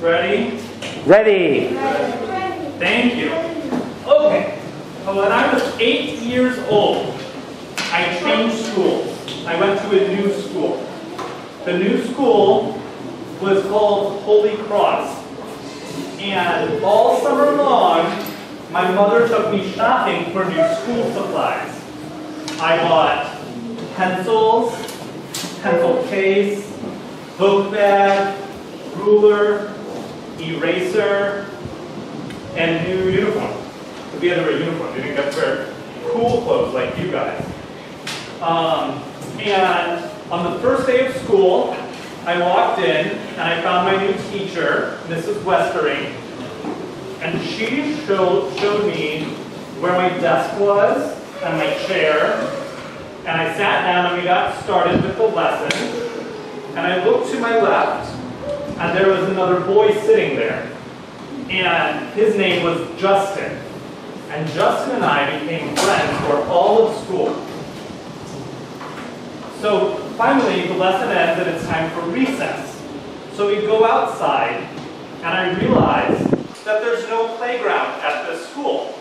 Ready. Ready! Thank you. Okay. So when I was eight years old, I changed schools. I went to a new school. The new school was called Holy Cross. And all summer long, my mother took me shopping for new school supplies. I bought pencils, pencil case, book bag, ruler, eraser, and new uniform. We had to wear uniform. We didn't get to wear cool clothes like you guys. Um, and on the first day of school, I walked in and I found my new teacher, Mrs. Westering, and she showed, showed me where my desk was and my chair. And I sat down and we got started with the lesson. And I looked to my left and there was another boy sitting there. And his name was Justin. And Justin and I became friends for all of school. So finally, the lesson ends and it's time for recess. So we go outside, and I realize that there's no playground at this school.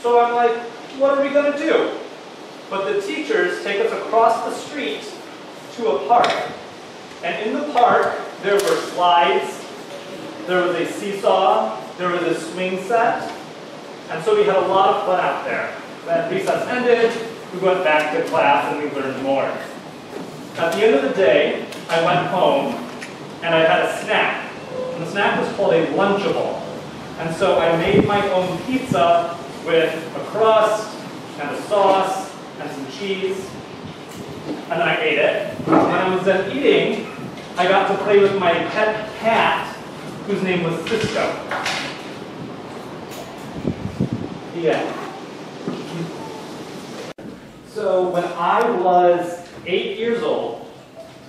So I'm like, what are we going to do? But the teachers take us across the street to a park. And in the park, there were slides, there was a seesaw, there was a swing set, and so we had a lot of fun out there. When recess ended, we went back to class and we learned more. At the end of the day, I went home and I had a snack. And the snack was called a Lunchable. And so I made my own pizza with a crust and a sauce and some cheese. And then I ate it. When I was done eating, I got to play with my pet cat, whose name was Cisco. End. So when I was eight years old,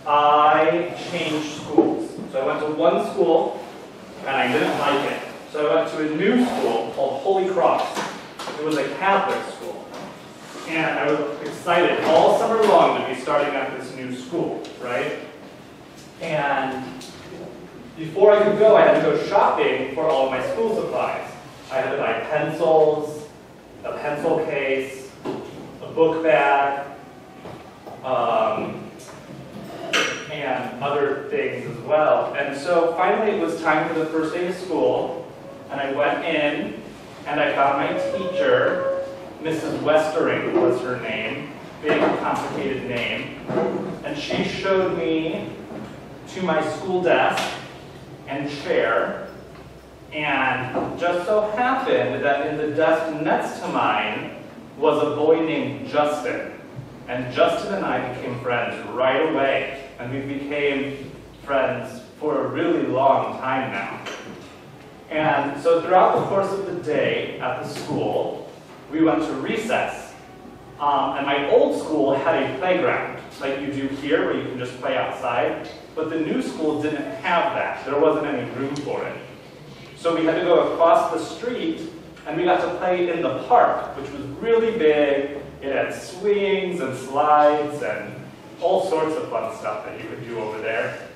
I changed schools. So I went to one school, and I didn't like it. So I went to a new school called Holy Cross. It was a Catholic school. And I was excited all summer long to be starting at this new school, right? And before I could go, I had to go shopping for all of my school supplies. I had to buy pencils, a pencil case, a book bag, um, and other things as well. And so finally it was time for the first day of school, and I went in and I found my teacher, Mrs. Westering was her name, big complicated name, and she showed me to my school desk and chair, and just so happened that in the desk next to mine was a boy named Justin. And Justin and I became friends right away, and we became friends for a really long time now. And so throughout the course of the day at the school, we went to recess. Um, and my old school had a playground, like you do here, where you can just play outside. But the new school didn't have that. There wasn't any room for it. So we had to go across the street, and we got to play in the park, which was really big. It had swings and slides and all sorts of fun stuff that you could do over there.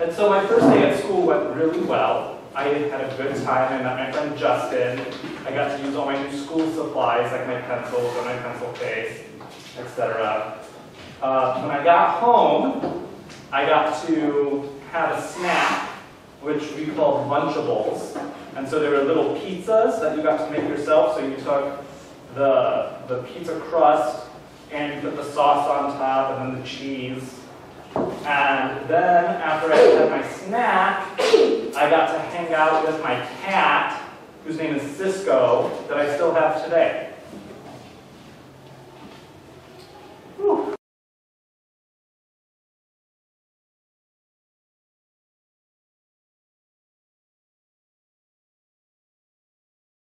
And so my first day at school went really well. I had a good time. I met my friend Justin. I got to use all my new school supplies, like my pencils and my pencil case, etc. Uh, when I got home, I got to have a snack, which we called Lunchables. And so there were little pizzas that you got to make yourself. So you took the, the pizza crust and you put the sauce on top and then the cheese. And then after I had my snack, I got to hang out with my cat, whose name is Cisco, that I still have today.